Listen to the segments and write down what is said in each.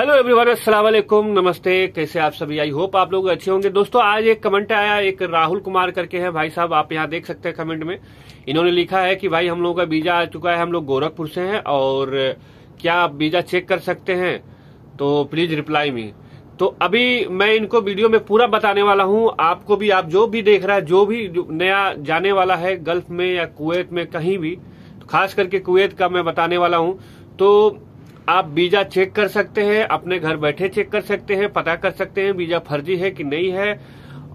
Hello everyone अस्सलाम वालेकुम नमस्ते कैसे आप सभी? आई होप आप लोग अच्छे होंगे। दोस्तों, आज एक कमेंट आया एक राहुल कुमार करके है। भाई साहब, आप यहाँ देख सकते हैं कमेंट में। इन्होंने लिखा है कि भाई, हम लोगों का वीज़ा आ चुका है। हम लोग गोरखपुर से हैं और क्या आप वीज़ा चेक कर सकते हैं? तो प्लीज़ रिप्लाई मी तो अभी मैं इनको वीडियो में पूरा बताने वाला हूँ। आपको भी, आप जो भी देख रहा है, जो भी नया जाने वाला है गल्फ में या कुवैत में कहीं भी तो खास करके कुवैत का मैं बताने वाला हूँ। तो आप वीज़ा चेक कर सकते हैं, अपने घर बैठे चेक कर सकते हैं, पता कर सकते हैं वीज़ा फर्जी है कि नहीं है।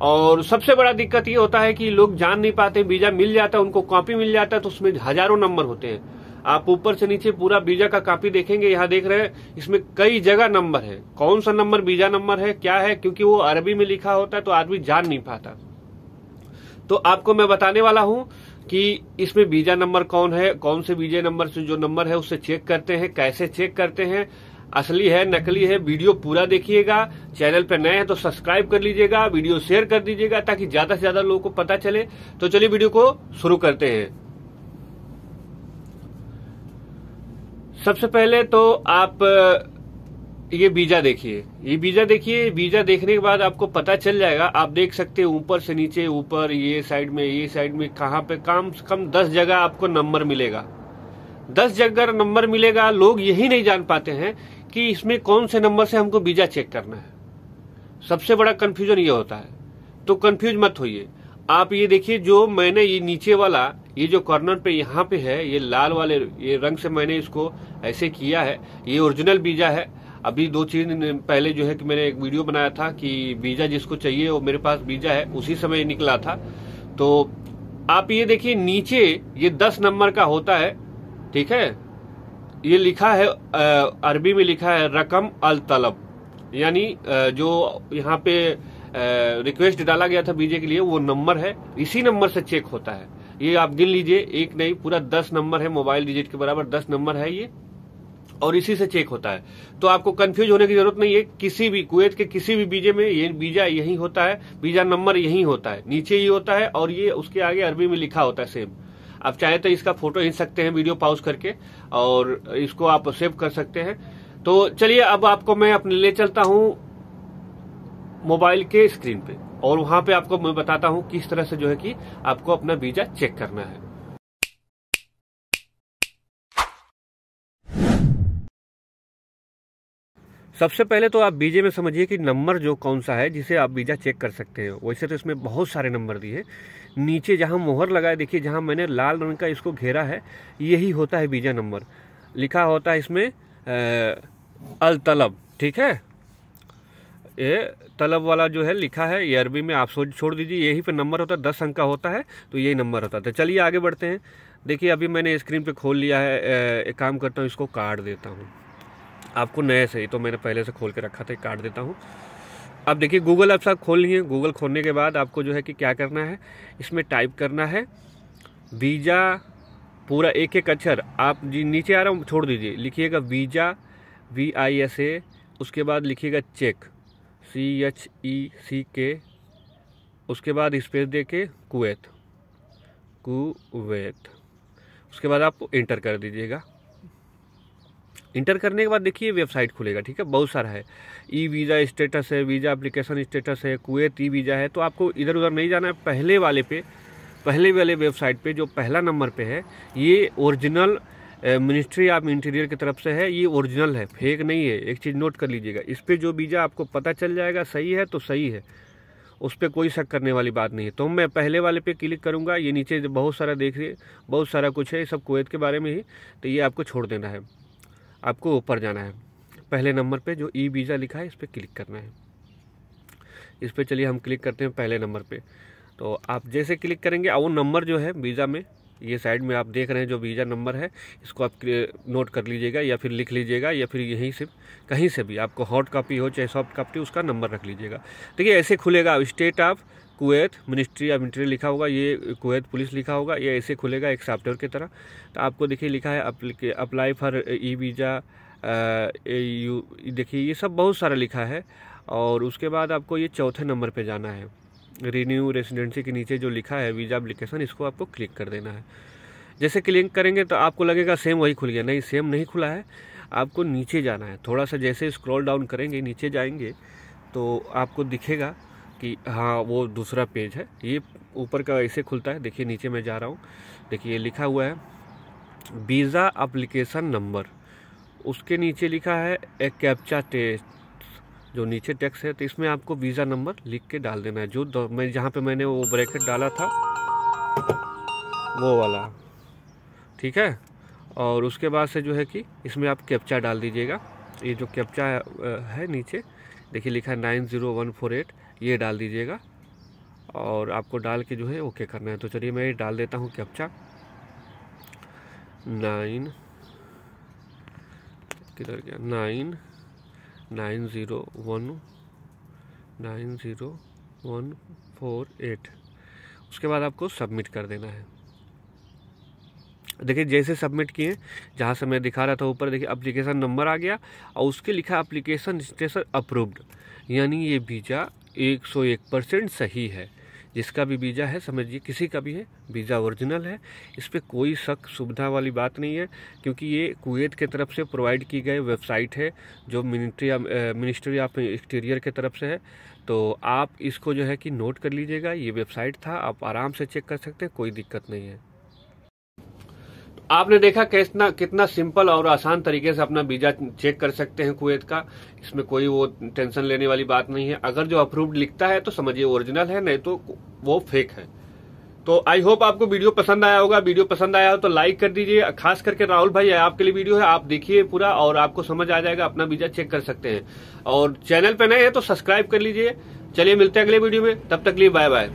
और सबसे बड़ा दिक्कत ये होता है कि लोग जान नहीं पाते वीज़ा मिल जाता है उनको कॉपी मिल जाता है तो उसमें हज़ारों नंबर होते हैं। आप ऊपर से नीचे पूरा वीज़ा का कॉपी देखेंगे, यहाँ देख रहे हैं, इसमें कई जगह नंबर है। कौन सा नंबर वीज़ा नंबर है, क्या है, क्योंकि वो अरबी में लिखा होता है तो आदमी जान नहीं पाता। तो आपको मैं बताने वाला हूँ कि इसमें वीज़ा नंबर कौन है, कौन से वीज़ा नंबर से जो नंबर है उससे चेक करते हैं, कैसे चेक करते हैं। असली है, नकली है, वीडियो पूरा देखिएगा। चैनल पर नए हैं तो सब्सक्राइब कर लीजिएगा, वीडियो शेयर कर दीजिएगा ताकि ज़्यादा से ज़्यादा लोगों को पता चले। तो चलिए वीडियो को शुरू करते हैं। सबसे पहले तो आप ये बीजा देखिए, ये बीजा देखिए, बीजा देखने के बाद आपको पता चल जाएगा, आप देख सकते हैं ऊपर से नीचे, ऊपर, ये साइड में, ये साइड में, कहाँ पे कम से कम दस जगह आपको नंबर मिलेगा। दस जगह नंबर मिलेगा, लोग यही नहीं जान पाते हैं कि इसमें कौन से नंबर से हमको बीजा चेक करना है। सबसे बड़ा कन्फ्यूज़न ये होता है। तो कन्फ्यूज़ मत होइए। आप ये देखिए, जो मैंने ये नीचे वाला, ये जो कॉर्नर पे यहाँ पे है, ये लाल वाले, ये रंग से मैंने इसको ऐसे किया है, ये ओरिजिनल बीजा है। अभी दो तीन दिन पहले जो है कि मैंने एक वीडियो बनाया था कि वीज़ा जिसको चाहिए, वो मेरे पास वीज़ा है, उसी समय निकला था। तो आप ये देखिए, नीचे ये दस नंबर का होता है, ठीक है? ये लिखा है अरबी में लिखा है, रकम अल तलब। यानी जो यहाँ पे रिक्वेस्ट डाला गया था वीजे के लिए, वो नंबर है, इसी नंबर से चेक होता है। ये आप गिन लीजिए, एक नहीं, पूरा दस नंबर है मोबाइल डिजिट के बराबर दस नंबर है ये। और इसी से चेक होता है। तो आपको कंफ्यूज होने की ज़रूरत नहीं है, किसी भी कुवैत के किसी भी बीजे में ये बीजा यही होता है, बीजा नंबर यही होता है, नीचे ही होता है और ये उसके आगे अरबी में लिखा होता है सेम आप चाहे तो इसका फ़ोटो खींच सकते हैं वीडियो पॉज करके, और इसको आप सेव कर सकते हैं। तो चलिए, अब आपको मैं अपने ले चलता हूँ मोबाइल के स्क्रीन पे, और वहाँ पे आपको मैं बताता हूँ किस तरह से जो है कि आपको अपना वीज़ा चेक करना है। सबसे पहले तो आप बीजे में समझिए कि नंबर जो कौन सा है, जिसे आप बीजा चेक कर सकते हैं। वैसे तो इसमें बहुत सारे नंबर दिए नीचे जहाँ मोहर लगाए, देखिए जहाँ मैंने लाल रंग का इसको घेरा है, यही होता है बीजा नंबर। लिखा होता है इसमें अल तलब, ठीक है? ये तलब वाला जो है, लिखा है, ये अरबी में आप सोच, छोड़ दीजिए, यही पे नंबर होता है, दस अंक का होता है तो यही नंबर होता है। तो चलिए आगे बढ़ते हैं। देखिए, अभी मैंने स्क्रीन पे खोल लिया है एक काम करता हूँ, इसको काट देता हूँ। आपको नए से ही तो मैंने पहले से खोल के रखा था काट देता हूँ। अब देखिए गूगल ऐप्स आप खोल लिए गूगल खोलने के बाद आपको जो है कि क्या करना है, इसमें टाइप करना है वीज़ा पूरा एक एक अक्षर, आप जी नीचे आ रहा हूँ, छोड़ दीजिए, लिखिएगा visa V I S A उसके बाद लिखिएगा चेक सी एच ई सी के उसके बाद स्पेस दे के कुवैत कुवैत उसके बाद आप इंटर कर दीजिएगा। इंटर करने के बाद देखिए वेबसाइट खुलेगा, ठीक है? बहुत सारा है। ई वीज़ा स्टेटस है, वीज़ा एप्लीकेशन स्टेटस है, कुवैत ई वीज़ा है तो आपको इधर उधर नहीं जाना है। पहले वाले पे, पहले वाले वेबसाइट पे जो पहला नंबर पे है, ये ओरिजिनल मिनिस्ट्री ऑफ़ इंटीरियर की तरफ़ से है, ये ओरिजिनल है, फेक नहीं है। एक चीज़ नोट कर लीजिएगा, इस पर जो वीज़ा आपको पता चल जाएगा, सही है तो सही है, उस पर कोई शक करने वाली बात नहीं है। तो मैं पहले वाले पे क्लिक करूँगा, ये नीचे बहुत सारा देख देखिए बहुत सारा कुछ है, सब कुवैत के बारे में ही तो ये आपको छोड़ देना है। आपको ऊपर जाना है। पहले नंबर पे जो ई वीज़ा लिखा है, इस पर क्लिक करना है। इस पर चलिए हम क्लिक करते हैं पहले नंबर पे। तो आप जैसे क्लिक करेंगे वो नंबर जो है वीज़ा में ये साइड में आप देख रहे हैं जो वीज़ा नंबर है, इसको आप नोट कर लीजिएगा या फिर लिख लीजिएगा या फिर यहीं से, कहीं से भी, आपको हॉट कॉपी हो चाहे सॉफ्ट कॉपी उसका नंबर रख लीजिएगा। देखिए, ऐसे खुलेगा state of Kuwait ministry of interior लिखा होगा, ये कुवैत पुलिस लिखा होगा, ये ऐसे खुलेगा एक सॉफ्टवेयर की तरह। तो आपको देखिए लिखा है apply for e visa you, देखिए ये सब बहुत सारा लिखा है, और उसके बाद आपको ये चौथे नंबर पे जाना है। रीन्यू रेसिडेंसी के नीचे जो लिखा है वीज़ा एप्लीकेशन इसको आपको क्लिक कर देना है। जैसे क्लिक करेंगे तो आपको लगेगा सेम वही खुल गया। नहीं सेम नहीं खुला है। आपको नीचे जाना है। थोड़ा सा जैसे स्क्रॉल डाउन करेंगे, नीचे जाएँगे तो आपको दिखेगा कि हाँ वो दूसरा पेज है। ये ऊपर का ऐसे खुलता है। देखिए, नीचे मैं जा रहा हूँ। देखिए, ये लिखा हुआ है वीज़ा अप्लीकेशन नंबर उसके नीचे लिखा है एक कैप्चा टेस्ट जो नीचे टैक्स है तो इसमें आपको वीज़ा नंबर लिख के डाल देना है। जो मैं जहाँ पे मैंने वो ब्रैकेट डाला था, वो वाला। ठीक है? और उसके बाद से जो है कि इसमें आप कैप्चा डाल दीजिएगा। ये जो कैप्चा है नीचे, देखिए लिखा है nine zero one four eight, ये डाल दीजिएगा। और आपको डाल के जो है ओके करना है। तो चलिए मैं ये डाल देता हूँ कैप्चा। नाइन, किधर गया? Nine nine zero one, nine zero one four eight. उसके बाद आपको सबमिट कर देना है। देखिए, जैसे सबमिट किए, जहाँ से मैं दिखा रहा था ऊपर, देखिए अप्लीकेशन नंबर आ गया और उसके लिखा अप्लीकेशन स्टेशन अप्रूव्ड यानी ये वीज़ा 101 परसेंट सही है। जिसका भी वीज़ा है समझिए किसी का भी है वीज़ा ओरिजिनल है, इस पर कोई शक, सुविधा वाली बात नहीं है, क्योंकि ये कुवैत के तरफ़ से प्रोवाइड की गई वेबसाइट है, जो मिनिस्ट्री मिनिस्ट्री ऑफ़ एक्सटीरियर के तरफ़ से है। तो आप इसको जो है कि नोट कर लीजिएगा, ये वेबसाइट था, आप आराम से चेक कर सकते हैं, कोई दिक्कत नहीं है। आपने देखा कितना कितना सिंपल और आसान तरीके से अपना वीज़ा चेक कर सकते हैं कुवैत का। इसमें कोई वो टेंशन लेने वाली बात नहीं है। अगर जो अप्रूव्ड लिखता है तो समझिए ओरिजिनल है, नहीं तो वो फेक है। तो आई होप आपको वीडियो पसंद आया होगा। वीडियो पसंद आया हो तो लाइक कर दीजिए। खास करके राहुल भाई आपके लिए वीडियो है। आप देखिए पूरा और आपको समझ आ जाएगा, अपना वीज़ा चेक कर सकते हैं। और चैनल पे नए हैं तो सब्सक्राइब कर लीजिए। चलिए मिलते हैं अगले वीडियो में। तब तक लिए बाय बाय